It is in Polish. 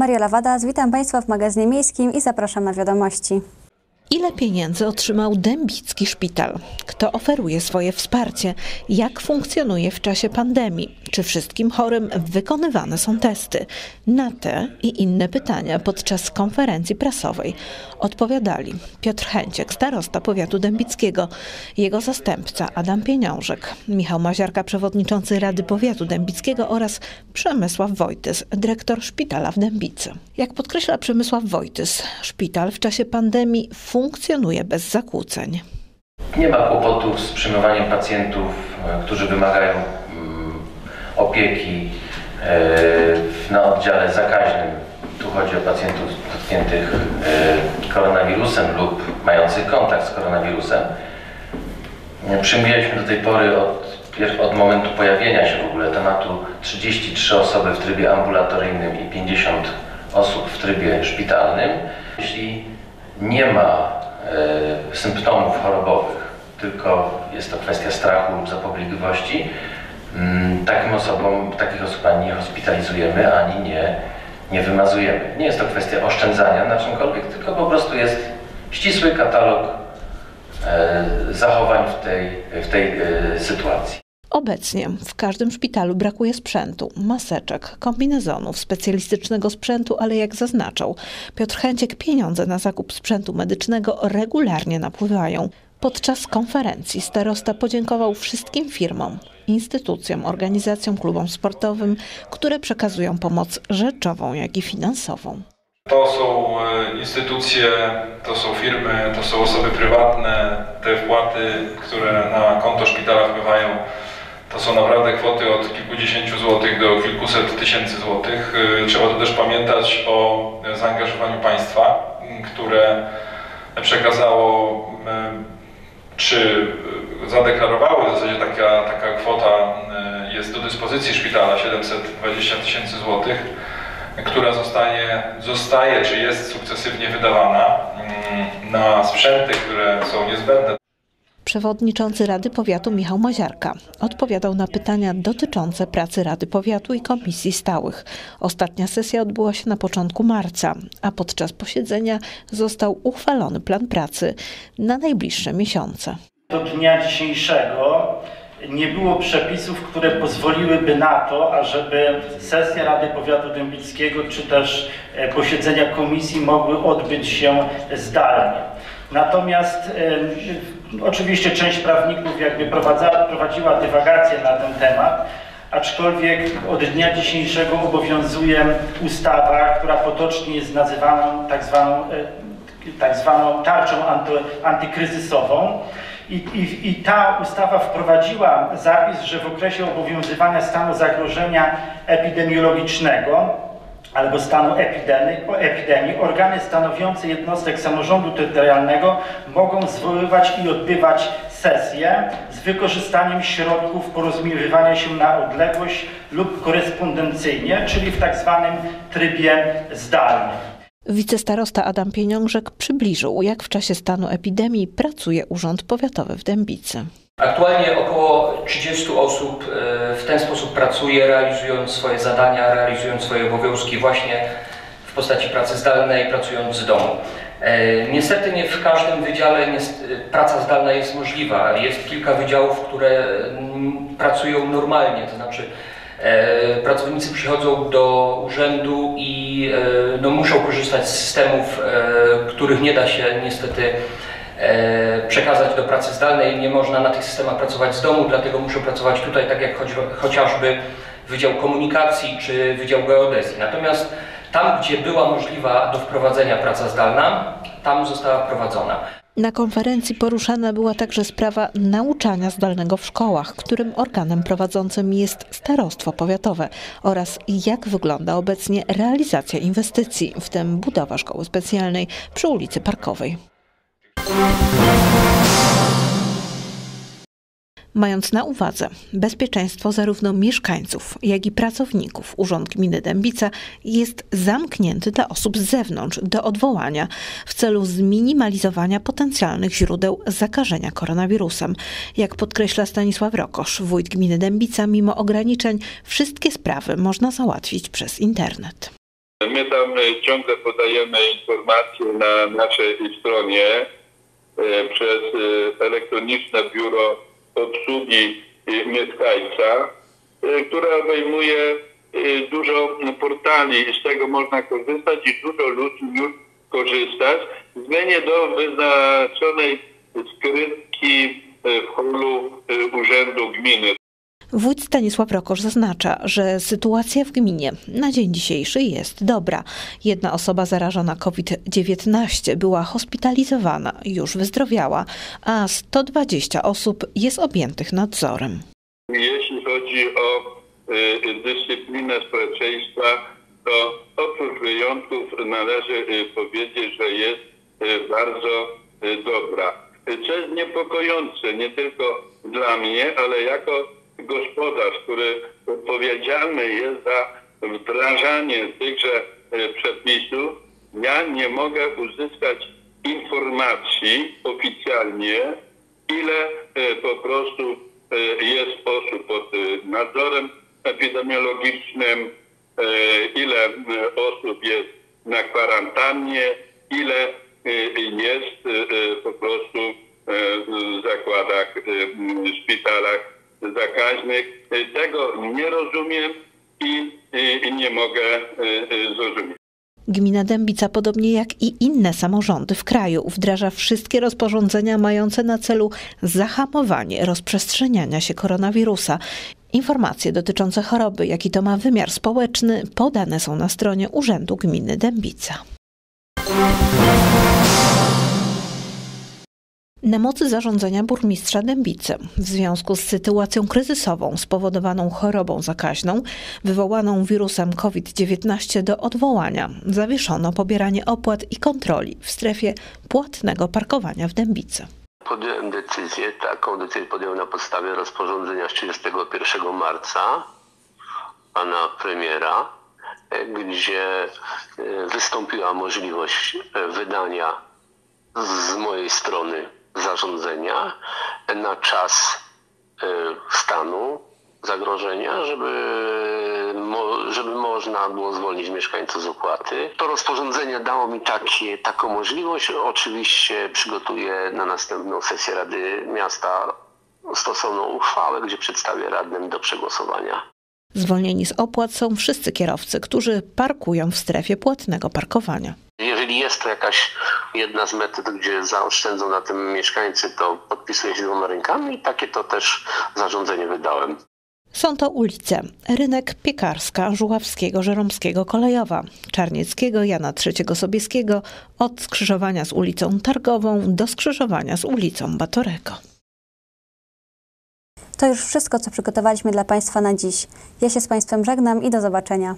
Maria Lawadas, witam Państwa w magazynie miejskim i zapraszam na wiadomości. Ile pieniędzy otrzymał Dębicki Szpital? Kto oferuje swoje wsparcie? Jak funkcjonuje w czasie pandemii? Czy wszystkim chorym wykonywane są testy? Na te i inne pytania podczas konferencji prasowej odpowiadali Piotr Chęciek, starosta powiatu dębickiego, jego zastępca Adam Pieniążek, Michał Maziarka, przewodniczący Rady Powiatu Dębickiego oraz Przemysław Wojtys, dyrektor szpitala w Dębicy. Jak podkreśla Przemysław Wojtys, szpital w czasie pandemii funkcjonuje bez zakłóceń. Nie ma kłopotów z przyjmowaniem pacjentów, e, którzy wymagają mm, opieki e, na oddziale zakaźnym. Tu chodzi o pacjentów dotkniętych e, koronawirusem lub mających kontakt z koronawirusem. Przyjmowaliśmy do tej pory od, od momentu pojawienia się w ogóle tematu 33 osoby w trybie ambulatoryjnym i 50 osób w trybie szpitalnym. Jeśli nie ma e, symptomów chorobowych, tylko jest to kwestia strachu lub zapobiegliwości, mm, takim osobom, takich osób ani nie hospitalizujemy, ani nie, nie wymazujemy. Nie jest to kwestia oszczędzania na czymkolwiek, tylko po prostu jest ścisły katalog e, zachowań w tej, w tej e, sytuacji. Obecnie w każdym szpitalu brakuje sprzętu, maseczek, kombinezonów, specjalistycznego sprzętu, ale jak zaznaczał Piotr Chęciek, pieniądze na zakup sprzętu medycznego regularnie napływają. Podczas konferencji starosta podziękował wszystkim firmom, instytucjom, organizacjom, klubom sportowym, które przekazują pomoc rzeczową, jak i finansową. To są e, instytucje, to są firmy, to są osoby prywatne. Te wpłaty, które na konto szpitala wpływają, to są naprawdę kwoty od kilkudziesięciu złotych do kilkuset tysięcy złotych. Y, trzeba tu też pamiętać o zaangażowaniu państwa, które przekazało czy zadeklarowało, w zasadzie taka, taka kwota y, jest do dyspozycji szpitala 720 tysięcy złotych, która zostanie, zostaje czy jest sukcesywnie wydawana na sprzęty, które są niezbędne Przewodniczący Rady Powiatu Michał Maziarka odpowiadał na pytania dotyczące pracy Rady Powiatu i Komisji Stałych. Ostatnia sesja odbyła się na początku marca, a podczas posiedzenia został uchwalony plan pracy na najbliższe miesiące. Do dnia dzisiejszego nie było przepisów, które pozwoliłyby na to, ażeby sesja Rady Powiatu Dębickiego czy też e, posiedzenia komisji mogły odbyć się zdalnie. Natomiast oczywiście część prawników jakby prowadziła dywagację na ten temat, aczkolwiek od dnia dzisiejszego obowiązuje ustawa, która potocznie jest nazywana tak zwaną, e, tak zwaną tarczą anty, antykryzysową. I, i, I, ta ustawa wprowadziła zapis, że w okresie obowiązywania stanu zagrożenia epidemiologicznego albo stanu epidemii, epidemii, organy stanowiące jednostek samorządu terytorialnego mogą zwoływać i odbywać sesje z wykorzystaniem środków porozumiewania się na odległość lub korespondencyjnie, czyli w tak zwanym trybie zdalnym. Wicestarosta Adam Pieniążek przybliżył, jak w czasie stanu epidemii pracuje Urząd Powiatowy w Dębicy. Aktualnie około 30 osób e, w ten sposób pracuje, realizując swoje zadania, realizując swoje obowiązki właśnie w postaci pracy zdalnej, pracując z domu. E, niestety nie w każdym wydziale praca zdalna jest możliwa. Jest kilka wydziałów, które pracują normalnie, to znaczy e, pracownicy przychodzą do urzędu i no, muszą korzystać z systemów, których nie da się niestety E, przekazać do pracy zdalnej. Nie można na tych systemach pracować z domu, dlatego muszę pracować tutaj, tak jak chociażby Wydział Komunikacji czy Wydział Geodezji. Natomiast tam, gdzie była możliwa do wprowadzenia praca zdalna, tam została wprowadzona. Na konferencji poruszana była także sprawa nauczania zdalnego w szkołach, którym organem prowadzącym jest starostwo powiatowe oraz jak wygląda obecnie realizacja inwestycji, w tym budowa szkoły specjalnej przy ulicy Parkowej. Mając na uwadze bezpieczeństwo zarówno mieszkańców, jak i pracowników, Urząd Gminy Dębica jest zamknięty dla osób z zewnątrz do odwołania w celu zminimalizowania potencjalnych źródeł zakażenia koronawirusem. Jak podkreśla Stanisław Rokosz, wójt gminy Dębica, mimo ograniczeń wszystkie sprawy można załatwić przez internet. My tam ciągle podajemy informacje na naszej stronie przez e, elektroniczne biuro obsługi e, mieszkańca, e, które obejmuje e, dużo portali i z tego można korzystać i dużo ludzi już korzysta. Zmienię do wyznaczonej skrytki e, w holu e, Urzędu Gminy. Wójt Stanisław Rokosz zaznacza, że sytuacja w gminie na dzień dzisiejszy jest dobra. Jedna osoba zarażona COVID-19 była hospitalizowana, już wyzdrowiała, a 120 osób jest objętych nadzorem. Jeśli chodzi o y, dyscyplinę społeczeństwa, to oprócz wyjątków należy y, powiedzieć, że jest y, bardzo dobra. Co jest niepokojące nie tylko dla mnie, ale jako gospodarz, który odpowiedzialny jest za wdrażanie tychże y, przepisów, ja nie mogę uzyskać informacji oficjalnie, ile e, po prostu e, jest osób pod e, nadzorem epidemiologicznym, e, ile e, osób jest na kwarantannie, ile e, jest e, e, po prostu e, w zakładach, e, m, szpitalach zakaźnych. Tego nie rozumiem i e, nie mogę e, e, zrozumieć. Gmina Dębica, podobnie jak i inne samorządy w kraju, wdraża wszystkie rozporządzenia mające na celu zahamowanie rozprzestrzeniania się koronawirusa. Informacje dotyczące choroby, jaki to ma wymiar społeczny, podane są na stronie Urzędu Gminy Dębica. Na mocy zarządzenia burmistrza Dębicy w związku z sytuacją kryzysową spowodowaną chorobą zakaźną wywołaną wirusem COVID-19 do odwołania zawieszono pobieranie opłat i kontroli w strefie płatnego parkowania w Dębicy. Podjąłem decyzję, taką decyzję podjąłem na podstawie rozporządzenia z 31 marca pana premiera, gdzie e, wystąpiła możliwość e, wydania z mojej strony zarządzenia na czas e, stanu zagrożenia, żeby, żeby można było zwolnić mieszkańców z opłaty. To rozporządzenie dało mi takie, taką możliwość. Oczywiście przygotuję na następną sesję Rady Miasta stosowną uchwałę, gdzie przedstawię radnym do przegłosowania. Zwolnieni z opłat są wszyscy kierowcy, którzy parkują w strefie płatnego parkowania. Jeżeli jest to jakaś jedna z metod, gdzie zaoszczędzą na tym mieszkańcy, to podpisuję się dwoma rękami i takie to też zarządzenie wydałem. Są to ulice Rynek Piekarska, Żuławskiego, Żeromskiego, Kolejowa, Czarnieckiego, Jana III Sobieskiego, od skrzyżowania z ulicą Targową do skrzyżowania z ulicą Batorego. To już wszystko, co przygotowaliśmy dla Państwa na dziś. Ja się z Państwem żegnam i do zobaczenia.